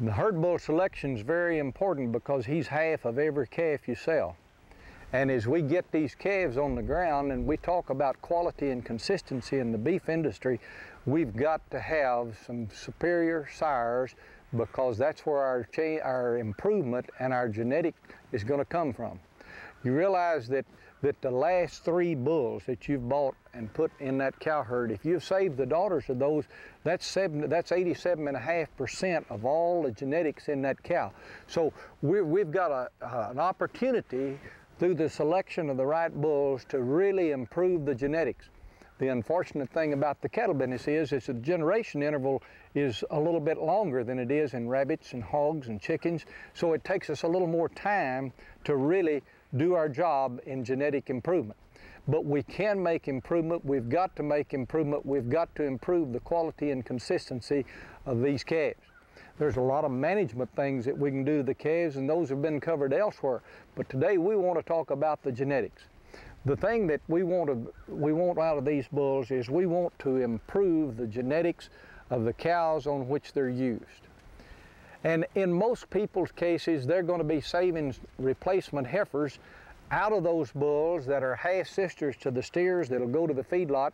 The herd bull selection is very important because he's half of every calf you sell. And as we get these calves on the ground and we talk about quality and consistency in the beef industry, we've got to have some superior sires because that's where our, our improvement and our genetic is going to come from. You realize that that the last three bulls that you've bought and put in that cow herd, if you've saved the daughters of those, that's seven, that's 87 and a half percent of all the genetics in that cow. So we have got a, uh, an opportunity through the selection of the right bulls to really improve the genetics. The unfortunate thing about the cattle business is, is the generation interval is a little bit longer than it is in rabbits and hogs and chickens. So it takes us a little more time to really do our job in genetic improvement. But we can make improvement. We've got to make improvement. We've got to improve the quality and consistency of these calves. There's a lot of management things that we can do to the calves, and those have been covered elsewhere. But today we want to talk about the genetics. The thing that we want, to, we want out of these bulls is we want to improve the genetics of the cows on which they're used. And in most people's cases, they're going to be saving replacement heifers out of those bulls that are half sisters to the steers that'll go to the feedlot.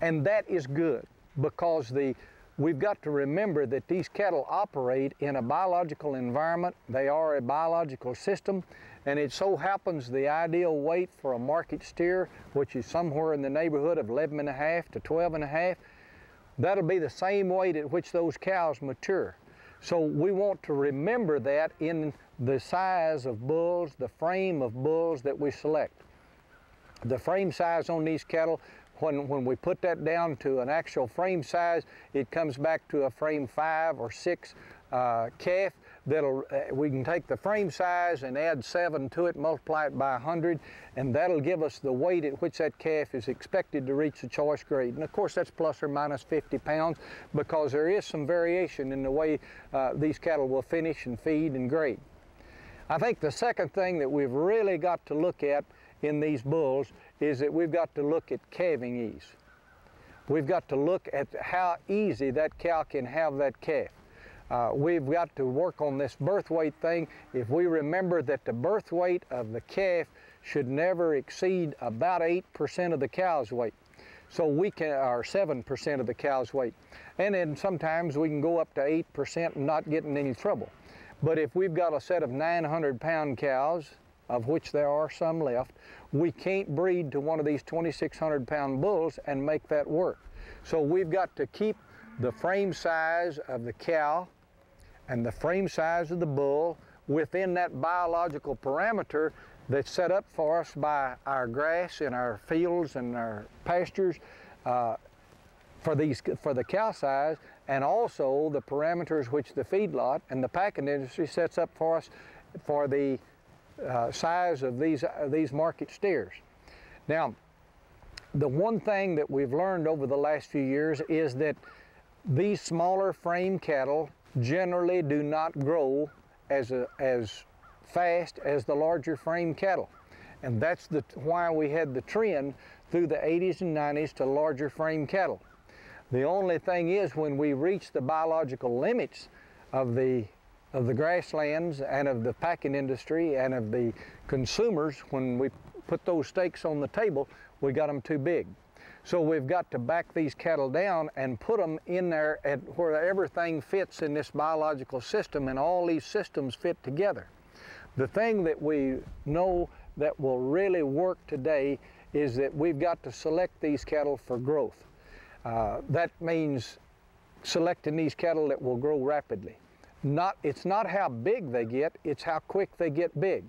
And that is good because the we've got to remember that these cattle operate in a biological environment. They are a biological system, and it so happens the ideal weight for a market steer, which is somewhere in the neighborhood of 11 and a half to 12 and a half, that'll be the same weight at which those cows mature. So we want to remember that in the size of bulls, the frame of bulls that we select. The frame size on these cattle, when, when we put that down to an actual frame size, it comes back to a frame five or six uh, calf that'll uh, we can take the frame size and add seven to it multiply it by 100 and that'll give us the weight at which that calf is expected to reach the choice grade and of course that's plus or minus 50 pounds because there is some variation in the way uh, these cattle will finish and feed and grade I think the second thing that we've really got to look at in these bulls is that we've got to look at calving ease. We've got to look at how easy that cow can have that calf. Uh, we've got to work on this birth weight thing. If we remember that the birth weight of the calf should never exceed about 8% of the cow's weight. So we can, or 7% of the cow's weight. And then sometimes we can go up to 8% and not get in any trouble. But if we've got a set of 900 pound cows, of which there are some left, we can't breed to one of these 2,600 pound bulls and make that work. So we've got to keep the frame size of the cow and the frame size of the bull within that biological parameter that's set up for us by our grass in our fields and our pastures uh, for these for the cow size and also the parameters which the feedlot and the packing industry sets up for us for the uh, size of these uh, these market steers. Now, the one thing that we've learned over the last few years is that these smaller frame cattle generally do not grow as, a, as fast as the larger frame cattle. And that's the, why we had the trend through the 80s and 90s to larger frame cattle. The only thing is when we reach the biological limits of the, of the grasslands and of the packing industry and of the consumers, when we put those steaks on the table, we got them too big. So we've got to back these cattle down and put them in there at where everything fits in this biological system and all these systems fit together. The thing that we know that will really work today is that we've got to select these cattle for growth. Uh, that means selecting these cattle that will grow rapidly. Not, it's not how big they get, it's how quick they get big.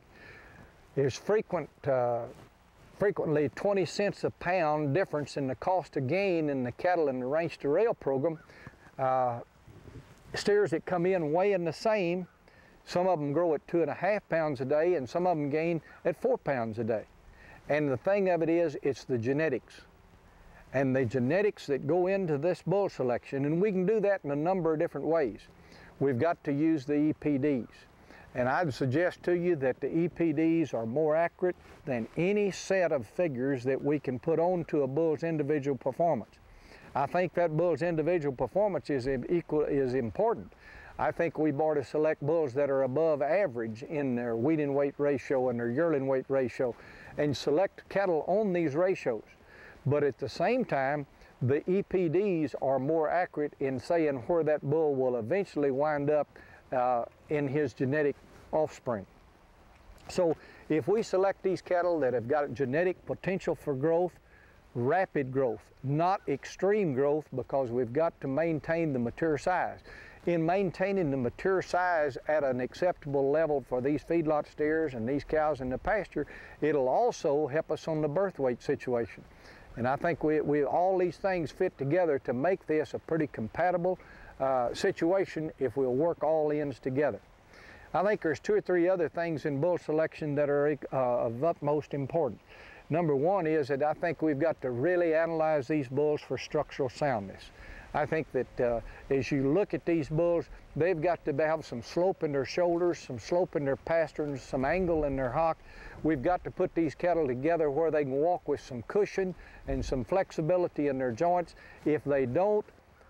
There's frequent uh, frequently 20 cents a pound difference in the cost of gain in the cattle in the Ranch to Rail program. Uh, steers that come in weighing the same, some of them grow at two and a half pounds a day and some of them gain at four pounds a day. And the thing of it is, it's the genetics. And the genetics that go into this bull selection, and we can do that in a number of different ways. We've got to use the EPDs. And I'd suggest to you that the EPDs are more accurate than any set of figures that we can put onto a bull's individual performance. I think that bull's individual performance is, equal, is important. I think we ought to select bulls that are above average in their weaning weight ratio and their yearling weight ratio and select cattle on these ratios. But at the same time, the EPDs are more accurate in saying where that bull will eventually wind up uh, in his genetic offspring. So if we select these cattle that have got genetic potential for growth, rapid growth, not extreme growth because we've got to maintain the mature size. In maintaining the mature size at an acceptable level for these feedlot steers and these cows in the pasture, it'll also help us on the birth weight situation. And I think we, we all these things fit together to make this a pretty compatible uh, situation if we'll work all ends together. I think there's two or three other things in bull selection that are uh, of utmost importance. Number one is that I think we've got to really analyze these bulls for structural soundness. I think that uh, as you look at these bulls, they've got to have some slope in their shoulders, some slope in their pasterns, some angle in their hock. We've got to put these cattle together where they can walk with some cushion and some flexibility in their joints. If they don't,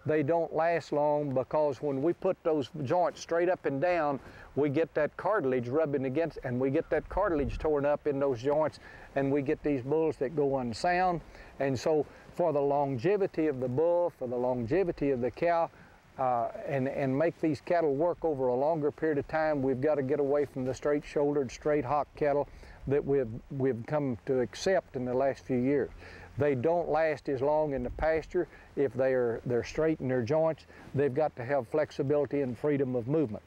they don't last long because when we put those joints straight up and down, we get that cartilage rubbing against, and we get that cartilage torn up in those joints, and we get these bulls that go unsound. And so for the longevity of the bull, for the longevity of the cow, uh, and, and make these cattle work over a longer period of time, we've got to get away from the straight-shouldered, straight hock cattle that we've, we've come to accept in the last few years. They don't last as long in the pasture if they are, they're straight in their joints. They've got to have flexibility and freedom of movement.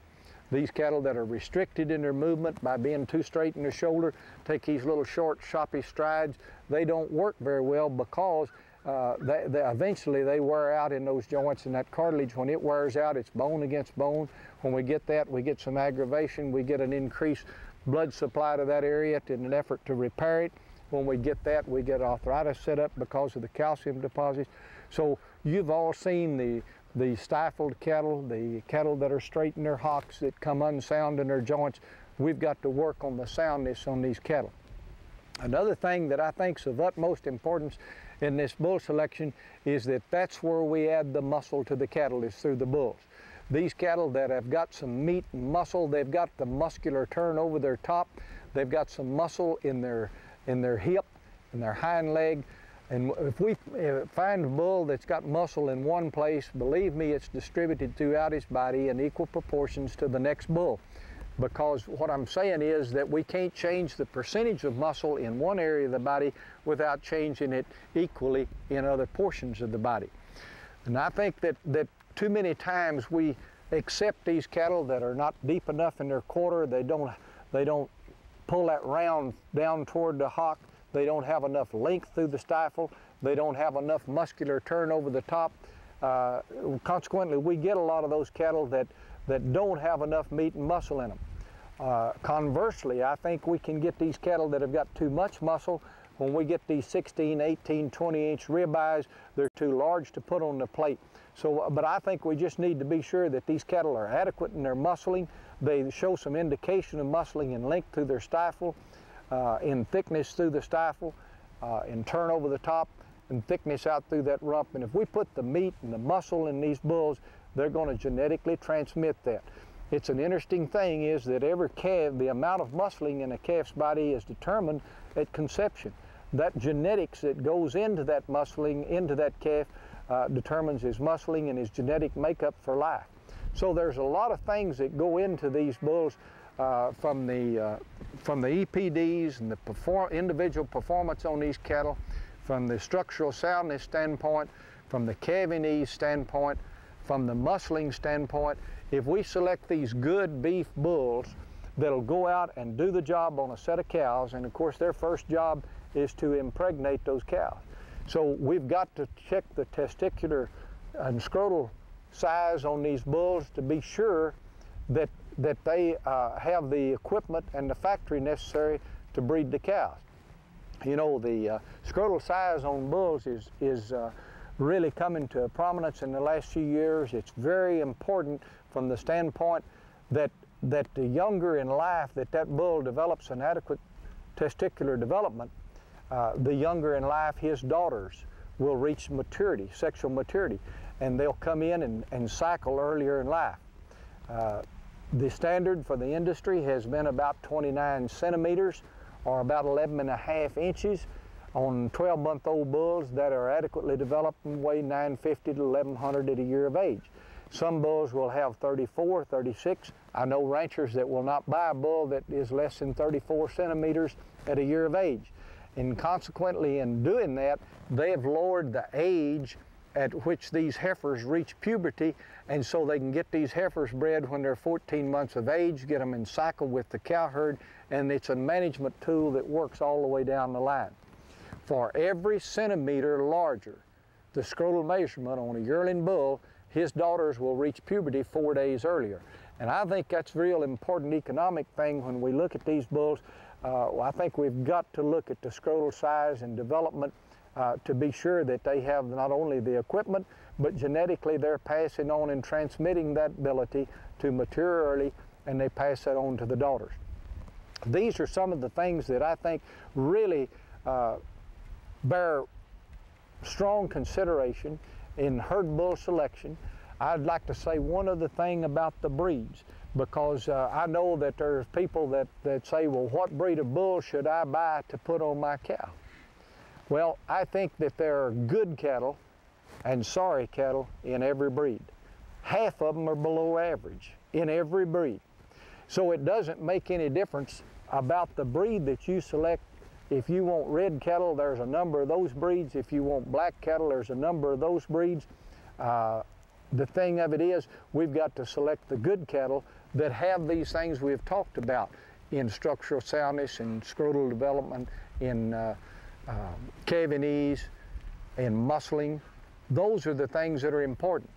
These cattle that are restricted in their movement by being too straight in their shoulder, take these little short, choppy strides, they don't work very well because uh, they, they, eventually they wear out in those joints and that cartilage, when it wears out, it's bone against bone. When we get that, we get some aggravation, we get an increased blood supply to that area in an effort to repair it. When we get that, we get arthritis set up because of the calcium deposits. So you've all seen the, the stifled cattle, the cattle that are straight in their hocks that come unsound in their joints. We've got to work on the soundness on these cattle. Another thing that I think is of utmost importance in this bull selection is that that's where we add the muscle to the cattle is through the bulls. These cattle that have got some meat and muscle, they've got the muscular turn over their top, they've got some muscle in their in their hip in their hind leg. And if we find a bull that's got muscle in one place, believe me, it's distributed throughout his body in equal proportions to the next bull. Because what I'm saying is that we can't change the percentage of muscle in one area of the body without changing it equally in other portions of the body. And I think that, that too many times we accept these cattle that are not deep enough in their quarter, they don't, they don't pull that round down toward the hock. They don't have enough length through the stifle. They don't have enough muscular turn over the top. Uh, consequently, we get a lot of those cattle that, that don't have enough meat and muscle in them. Uh, conversely, I think we can get these cattle that have got too much muscle. When we get these 16, 18, 20 inch ribeyes, they're too large to put on the plate. So, but I think we just need to be sure that these cattle are adequate in their muscling, they show some indication of muscling and length through their stifle, uh, in thickness through the stifle, uh, in turn over the top, and thickness out through that rump. And if we put the meat and the muscle in these bulls, they're going to genetically transmit that. It's an interesting thing is that every calf, the amount of muscling in a calf's body is determined at conception. That genetics that goes into that muscling, into that calf, uh, determines his muscling and his genetic makeup for life. So there's a lot of things that go into these bulls uh, from the uh, from the EPDs and the perform individual performance on these cattle, from the structural soundness standpoint, from the calving ease standpoint, from the muscling standpoint. If we select these good beef bulls that'll go out and do the job on a set of cows, and of course their first job is to impregnate those cows. So we've got to check the testicular and scrotal size on these bulls to be sure that, that they uh, have the equipment and the factory necessary to breed the cows. You know, the uh, scrotal size on bulls is, is uh, really coming to prominence in the last few years. It's very important from the standpoint that, that the younger in life that that bull develops an adequate testicular development, uh, the younger in life his daughters will reach maturity, sexual maturity and they'll come in and, and cycle earlier in life. Uh, the standard for the industry has been about 29 centimeters or about 11 and a half inches on 12 month old bulls that are adequately developed and weigh 950 to 1100 at a year of age. Some bulls will have 34, 36. I know ranchers that will not buy a bull that is less than 34 centimeters at a year of age. And consequently, in doing that, they have lowered the age at which these heifers reach puberty, and so they can get these heifers bred when they're 14 months of age, get them in cycle with the cow herd, and it's a management tool that works all the way down the line. For every centimeter larger, the scrotal measurement on a yearling bull, his daughters will reach puberty four days earlier. And I think that's a real important economic thing when we look at these bulls. Uh, I think we've got to look at the scrotal size and development uh, to be sure that they have not only the equipment, but genetically they're passing on and transmitting that ability to mature early and they pass that on to the daughters. These are some of the things that I think really uh, bear strong consideration in herd bull selection. I'd like to say one other thing about the breeds because uh, I know that there's people that, that say, well, what breed of bull should I buy to put on my cow? Well, I think that there are good cattle and sorry cattle in every breed. Half of them are below average in every breed. So it doesn't make any difference about the breed that you select. If you want red cattle, there's a number of those breeds. If you want black cattle, there's a number of those breeds. Uh, the thing of it is, we've got to select the good cattle that have these things we've talked about in structural soundness, in scrotal development, in uh, um, calving ease, and muscling. Those are the things that are important.